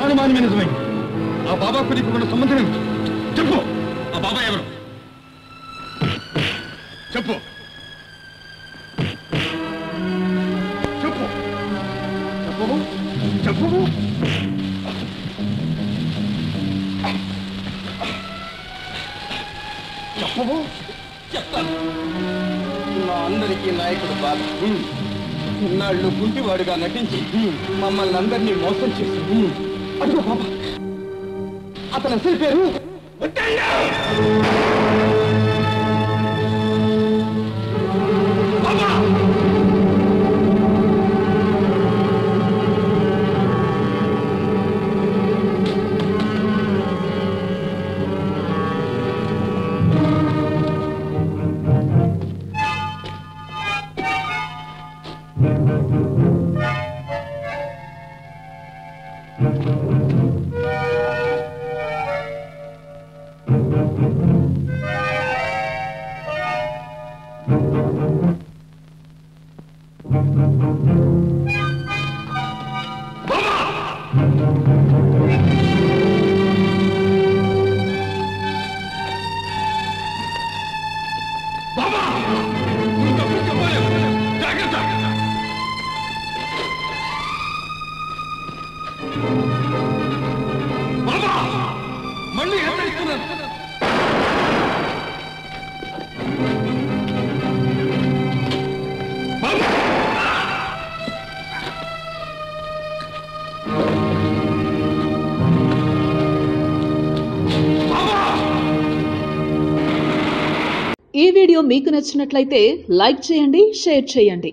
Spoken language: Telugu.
చెప్పాను మీ నిజమైంది ఆ బాబాకు నీకు ఉన్న సంబంధం ఏమిటి? చెప్పు. ఆ బాబా ఎవరు? చెప్పు. చెప్పు. చెప్పు. చెప్పు. చెప్పు. చెప్తాను. మా అందరికీ నాయకుడు బాబు. ఇన్నాళ్ళు గుంటివాడుగా నటించి మమ్మల్ని అందరినీ మోసం చేసి అడుగు బాబా! అతను అసలు పేరు బాబా మళ్ళీ హెచ్చరిస్తున్నాను. ఈ వీడియో మీకు నచ్చినట్లయితే లైక్ చేయండి షేర్ చేయండి.